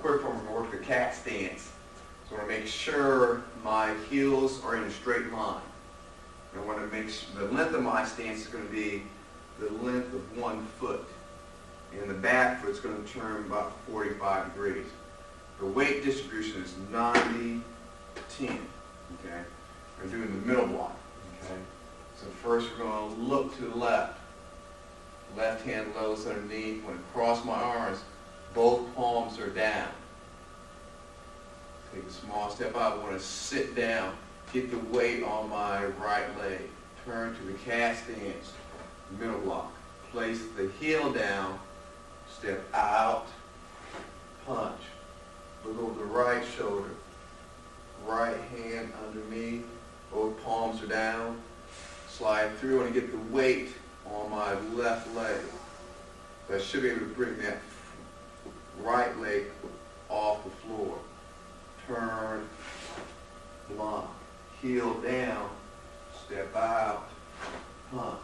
quick form, gonna work the cat stance. So I wanna make sure my heels are in a straight line. I wanna make, s- the length of my stance is gonna be the length of one foot. And the back foot's gonna turn about forty-five degrees. The weight distribution is 90, 10, okay? We're doing the middle block, okay? So first, we're gonna look to the left. Left hand lowest underneath. When I cross my arms, both palms are down. Take a small step out. I wanna sit down, get the weight on my right leg. Turn to the cat stance, middle block. Place the heel down, step out, punch. Over the right shoulder. Right hand underneath, both palms are down. Slide through and get the weight on my left leg. So I should be able to bring that right leg off the floor. Turn, block, heel down, step out, punch.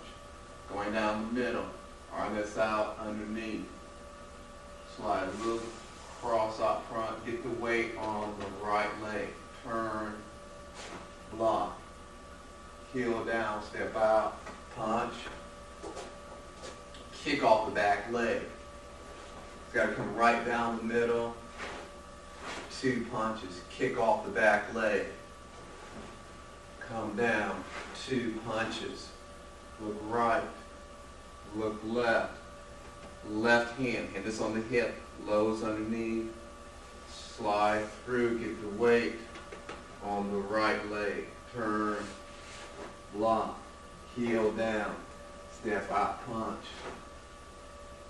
Going down the middle, arm that's out underneath. Slide a little cross out front, get the weight on the right leg. Turn, block, heel down, step out, punch, kick off the back leg. Got to come right down the middle, two punches, kick off the back leg. Come down, two punches, look right, look left, left hand, hand this on the hip, lows underneath, slide through, get the weight on the right leg, turn, block, heel down, step out, punch.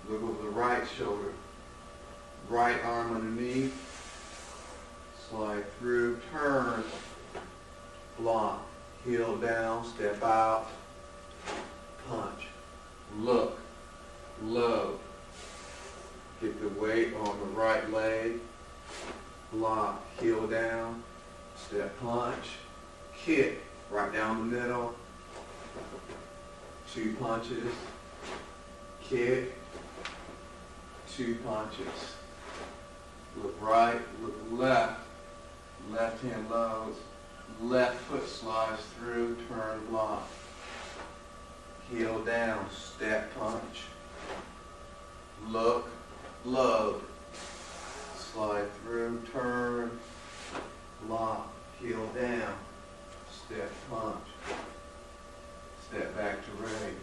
Look over the right shoulder, right arm underneath, slide through, turn, block, heel down, step out, punch. Look, low, get the weight on the right leg, block, heel down, step punch, kick, right down the middle, two punches, kick, two punches. Look right, look left, left hand lows, left foot slides through, turn block. Heel down, step punch. Look, load, slide through, turn, block, heel down, step punch. Step back to ready.